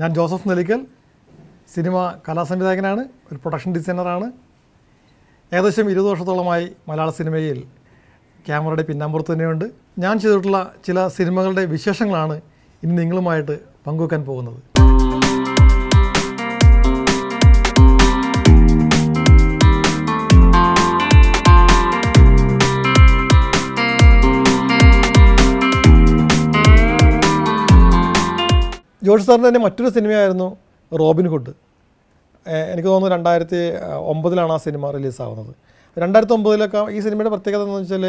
ഞാൻ Joseph Nellickal. Cinema കലാസംവിധായകനാണ് ഒരു production ഡിസൈനറാണ്. ഏകദേശം ഇരുപത് വർഷത്തോളമായി മലയാള സിനിമയിൽ ക്യാമറയുടെ പിന്നാമ്പുറത്ത് തന്നെയുണ്ട്. ഞാൻ ചെയ്തിട്ടുള്ള ചില സിനിമകളുടെ വിശേഷങ്ങളാണ് ഇനി നിങ്ങളുമായിട്ട് പങ്കുവെക്കാൻ പോകുന്നത്. ജോർജ് സാറിന്റെ തന്നെ മറ്റൊരു സിനിമയായിരുന്നു റോബിൻ ഹുഡ്. എനിക്ക് തോന്നുന്നു രണ്ടായിരത്തി ഒമ്പതിലാണ് ആ സിനിമ റിലീസാവുന്നത്. രണ്ടായിരത്തി ഒമ്പതിലൊക്കെ ഈ സിനിമയുടെ പ്രത്യേകത എന്ന് വെച്ചാൽ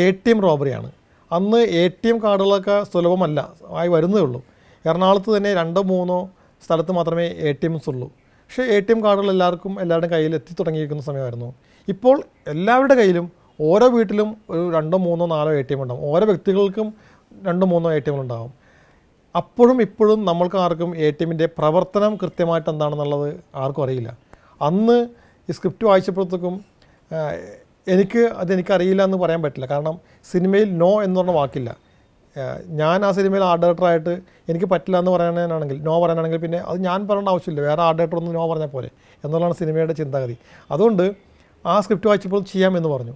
എ ടി എം റോബറിയാണ്. അന്ന് എ ടി എം കാർഡുകളൊക്കെ സുലഭമല്ല ആയി വരുന്നേ ഉള്ളൂ. എറണാകുളത്ത് തന്നെ രണ്ടോ മൂന്നോ സ്ഥലത്ത് മാത്രമേ എ ടി എംസ് ഉള്ളൂ. പക്ഷേ എ ടി എം കാർഡുകൾ എല്ലാവർക്കും എല്ലാവരുടെയും കയ്യിൽ എത്തി തുടങ്ങിയിരിക്കുന്ന സമയമായിരുന്നു. ഇപ്പോൾ എല്ലാവരുടെ കയ്യിലും ഓരോ വീട്ടിലും ഒരു രണ്ടോ മൂന്നോ നാലോ എ ടി എം ഉണ്ടാകും ഓരോ വ്യക്തികൾക്കും രണ്ടോ മൂന്നോ എ ടി എം ഉണ്ടാവും. അപ്പോഴും ഇപ്പോഴും നമ്മൾക്ക് ആർക്കും എ ടി എമ്മിന്റെ പ്രവർത്തനം കൃത്യമായിട്ട് എന്താണെന്നുള്ളത് ആർക്കും അറിയില്ല. അന്ന് ഈ സ്ക്രിപ്റ്റ് വായിച്ചപ്പോഴത്തേക്കും എനിക്ക് അതെനിക്കറിയില്ല എന്ന് പറയാൻ പറ്റില്ല. കാരണം സിനിമയിൽ നോ എന്ന് പറഞ്ഞ വാക്കില്ല. ഞാൻ ആ സിനിമയിൽ ആർട്ട് ഡയറക്ടറായിട്ട് എനിക്ക് പറ്റില്ല എന്ന് പറയാനാണെങ്കിൽ നോ പറയാനാണെങ്കിൽ പിന്നെ അത് ഞാൻ പറയേണ്ട ആവശ്യമില്ല. വേറെ ആർട്ട് ഡയറക്ടർ ഒന്ന് നോ പറഞ്ഞാൽ പോലെ എന്നുള്ളതാണ് സിനിമയുടെ ചിന്താഗതി. അതുകൊണ്ട് ആ സ്ക്രിപ്റ്റ് വായിച്ചപ്പോൾ ചെയ്യാമെന്ന് പറഞ്ഞു.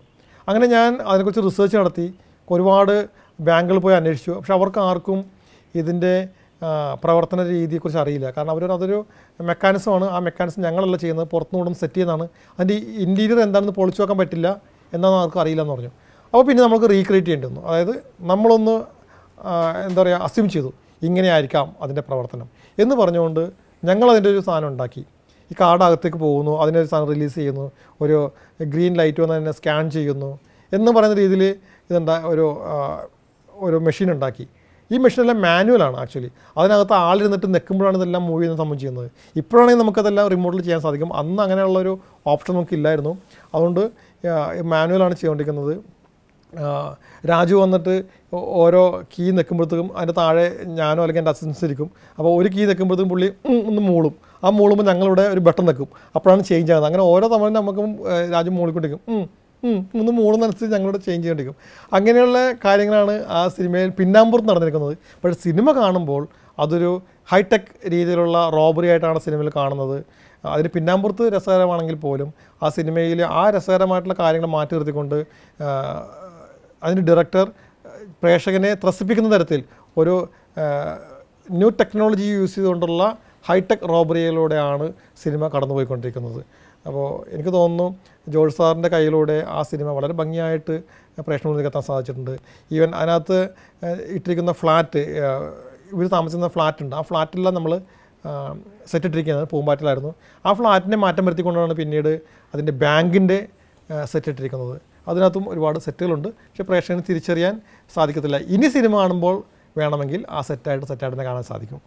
അങ്ങനെ ഞാൻ അതിനെക്കുറിച്ച് റിസർച്ച് നടത്തി ഒരുപാട് ബാങ്കുകൾ പോയി അന്വേഷിച്ചു. പക്ഷെ അവർക്ക് ആർക്കും ഇതിന്റെ പ്രവർത്തന രീതിയെക്കുറിച്ച് അറിയില്ല. കാരണം അവർ അതൊരു മെക്കാനിസമാണ്. ആ മെക്കാനിസം ഞങ്ങളല്ല ചെയ്യുന്നത്. പുറത്തുനിന്ന് സെറ്റ് ചെയ്യുന്നതാണ്. അതിന്റെ ഇന്റീരിയർ എന്താണെന്ന് പൊളിച്ചു നോക്കാൻ പറ്റില്ല എന്താണെന്ന് ആർക്കും അറിയില്ല എന്ന് പറഞ്ഞു. അപ്പോൾ പിന്നെ നമുക്ക് റീക്രിയേറ്റ് ചെയ്യേണ്ടി വന്നു. അതായത് നമ്മളൊന്ന് എന്താ പറയുക അസ്യൂം ചെയ്തു. ഇങ്ങനെ ആയിരിക്കാം അതിന്റെ പ്രവർത്തനം. എന്ന് പറഞ്ഞുകൊണ്ട് ഞങ്ങൾ അതിന്റെ ഒരു സാധനം ഉണ്ടാക്കി. ഈ കാർഡ് അകത്തേക്ക് പോകുന്നു അതിനൊരു സാധനം റിലീസ് ചെയ്യുന്നു. ഒരു ഗ്രീൻ ലൈറ്റ് വന്ന് അതിനെ സ്കാൻ ചെയ്യുന്നു. എന്ന് പറയുന്ന രീതിയിൽ ഇതുണ്ടാ ഒരു ഒരു മെഷീൻ ഉണ്ടാക്കി. ഈ മെഷീനെല്ലാം മാനുവലാണ് ആക്ച്വലി. അതിനകത്ത് ആളിരുന്നിട്ട് നിൽക്കുമ്പോഴാണ് ഇതെല്ലാം മൂവ് ചെയ്യുന്ന സംഭവം ചെയ്യുന്നത്. ഇപ്പോഴാണെങ്കിൽ നമുക്കതെല്ലാം റിമോട്ടിൽ ചെയ്യാൻ സാധിക്കും. അന്ന് അങ്ങനെയുള്ളൊരു ഓപ്ഷൻ നമുക്കില്ലായിരുന്നു അതുകൊണ്ട് മാനുവലാണ് ചെയ്തുകൊണ്ടിരിക്കുന്നത്. രാജു വന്നിട്ട് ഓരോ കീ നിൽക്കുമ്പോഴത്തേക്കും അതിന്റെ താഴെ ഞാനോ അല്ലെങ്കിൽ എന്റെ അസിസ്റ്റൻസ് ഇരിക്കും. അപ്പോൾ ഒരു കീ നിൽക്കുമ്പോഴത്തേക്കും പുള്ളി ഒന്ന് മൂളും. ആ മൂളുമ്പോൾ ഞങ്ങളിവിടെ ഒരു ബട്ടൺ നിൽക്കും. അപ്പോഴാണ് ചേഞ്ച് ആകുന്നത്. അങ്ങനെ ഓരോ തവണ നമുക്ക് രാജു മൂളിക്കൊണ്ടിരിക്കും. ഒന്ന് മനസ്സിൽ ഞങ്ങളോട് ചേഞ്ച് ചെയ്യേണ്ടിരിക്കും അങ്ങനെയുള്ള കാര്യങ്ങളാണ് ആ സിനിമയിൽ പിന്നാമ്പുറത്ത് നടന്നിരിക്കുന്നത്. പക്ഷേ സിനിമ കാണുമ്പോൾ അതൊരു ഹൈടെക് രീതിയിലുള്ള റോബറി ആയിട്ടാണ് സിനിമയിൽ കാണുന്നത്. അതിന് പിന്നാമ്പുറത്ത് രസകരമാണെങ്കിൽ പോലും ആ സിനിമയിൽ ആ രസകരമായിട്ടുള്ള കാര്യങ്ങൾ മാറ്റി നിർത്തിക്കൊണ്ട് അതിന് ഡയറക്ടർ പ്രേക്ഷകനെ ത്രസിപ്പിക്കുന്ന തരത്തിൽ ഒരു ന്യൂ ടെക്നോളജി യൂസ് ചെയ്തുകൊണ്ടുള്ള ഹൈടെക് റോബറിയിലൂടെയാണ് സിനിമ കടന്നുപോയിക്കൊണ്ടിരിക്കുന്നത്. അപ്പോൾ എനിക്ക് തോന്നുന്നു ജോർജ് സാറിന്റെ കയ്യിലൂടെ ആ സിനിമ വളരെ ഭംഗിയായിട്ട് പ്രേക്ഷകരിലേക്ക് എത്താൻ സാധിച്ചിട്ടുണ്ട്. ഈവൻ അതിനകത്ത് ഇട്ടിരിക്കുന്ന ഫ്ലാറ്റ് ഇവർ താമസിക്കുന്ന ഫ്ലാറ്റ് ഉണ്ട് ആ ഫ്ലാറ്റെല്ലാം നമ്മൾ സെറ്റ് ഇട്ടിരിക്കുന്നത് പൂമ്പാറ്റിലായിരുന്നു. ആ ഫ്ലാറ്റിനെ മാറ്റം വരുത്തിക്കൊണ്ടാണ് പിന്നീട് അതിന്റെ ബാങ്കിന്റെ സെറ്റ് ഇട്ടിരിക്കുന്നത് അതിനകത്തും ഒരുപാട് സെറ്റുകളുണ്ട്. പക്ഷേ പ്രേക്ഷകന് തിരിച്ചറിയാൻ സാധിക്കത്തില്ല. ഇനി സിനിമ കാണുമ്പോൾ വേണമെങ്കിൽ ആ സെറ്റായിട്ട് സെറ്റായിട്ട് തന്നെ കാണാൻ സാധിക്കും.